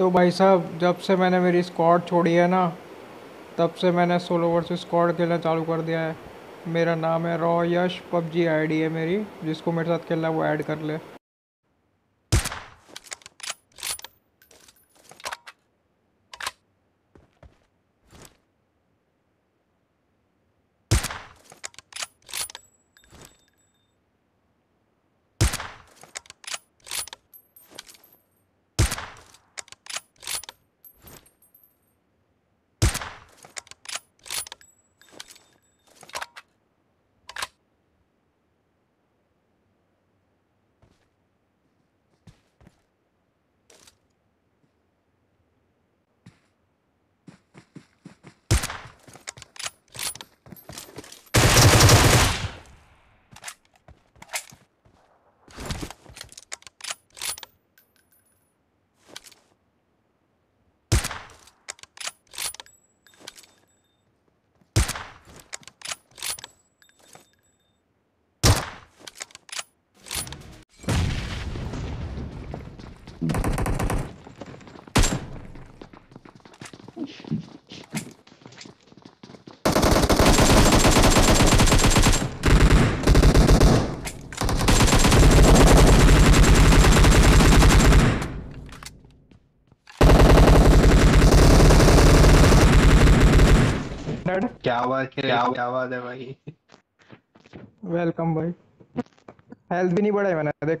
तो भाई साहब, जब से मैंने मेरी स्क्वाड छोड़ी है ना, तब से मैंने सोलो वर्सेस स्क्वाड खेलना चालू कर दिया है। मेरा नाम है रॉ यश, पबजी आईडी है मेरी, जिसको मेरे साथ खेलना है वो ऐड कर ले। क्या आवाज़ क्या क्या बात है भाई। वेलकम भाई। हेल्थ भी नहीं बढ़ाई मैंने, देख।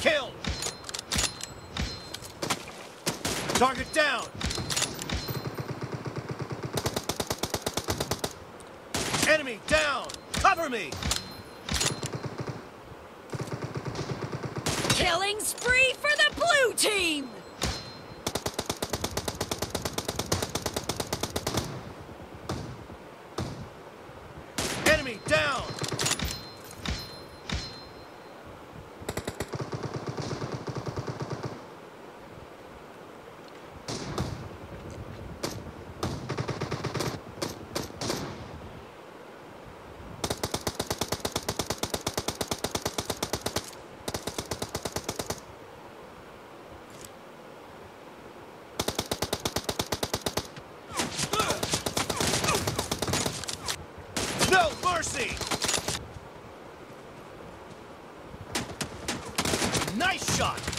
Kill! Target down! Enemy down! Cover me! Killing spree for the blue team. Enemy down! Shot!